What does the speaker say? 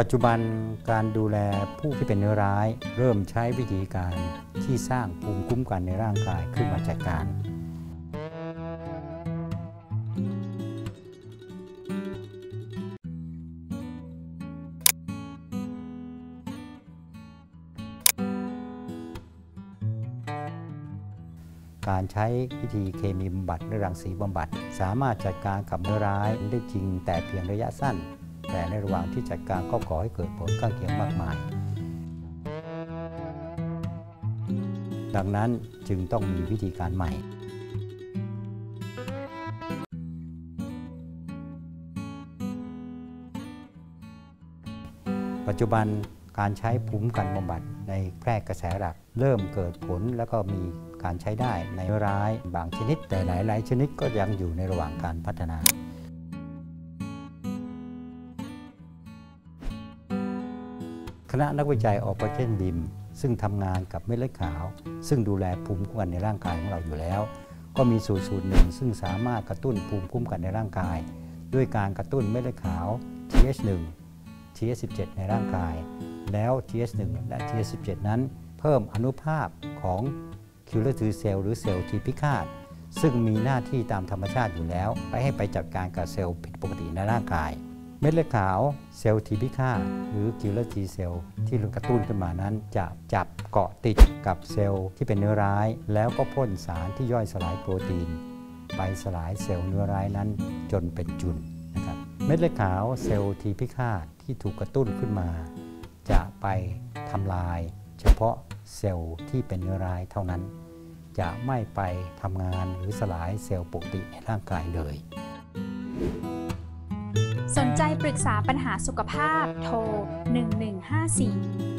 ปัจจุบันการดูแลผู้ที่เป็นเนื้อร้าย เริ่มใช้วิธีการที่สร้างภูมิคุ้มกันในร่างกายขึ้นมาจัดการ การใช้วิธีเคมีบำบัดหรือรังสีบำบัด สามารถจัดการกับเนื้อร้ายได้จริงแต่เพียงระยะสั้น แต่ในระหว่างที่จัดการก็ก่อให้เกิดผลข้างเคียงมากมาย ดังนั้นจึงต้องมีวิธีการใหม่ปัจจุบันการใช้ภูมิกันบำบัดในแพร่กระแสหลัก เริ่มเกิดผลแล้วก็มีการใช้ได้ในร้ายบางชนิด แต่หลาย ๆ ชนิดก็ยังอยู่ในระหว่างการพัฒนา คณะนักวิจัย Operation BIM ซึ่งทำงานกับเม็ดเลือดขาว ซึ่งดูแลภูมิคุ้มกันในร่างกายของเราอยู่แล้ว ก็มีสูตรสูตรหนึ่งซึ่งสามารถกระตุ้นภูมิคุ้มกันในร่างกาย ด้วยการกระตุ้นเม็ดเลือดขาว TH1 TH17 ในร่างกาย แล้ว TH1 และ TH17 นั้น เพิ่มอานุภาพของ Killer T cell หรือเซลล์ทีพิฆาตซึ่งมีหน้าที่ตามธรรมชาติอยู่แล้ว ไปให้ไปจัดการกับเซลล์ผิดปกติในร่างกาย เม็ดเลือดขาวเซลล์ทีพิฆาตหรือ Killer T cell ที่กระตุ้นขึ้นมานั้น จะจับเกาะติดกับเซลล์ที่เป็นเนื้อร้าย แล้วก็พ่นสารที่ย่อยสลายโปรตีน ไปสลายเซลล์เนื้อร้ายนั้นจนเป็นจุณนะครับเม็ดเลือดขาวเซลล์ทีพิฆาตที่ถูกกระตุ้นขึ้นมา จะไปทำลาย เฉพาะเซลล์ที่เป็นเนื้อร้ายเท่านั้น จะไม่ไปทำงานหรือสลายเซลล์ปกติในร่างกายเลย สนใจปรึกษาปัญหาสุขภาพโทร 1154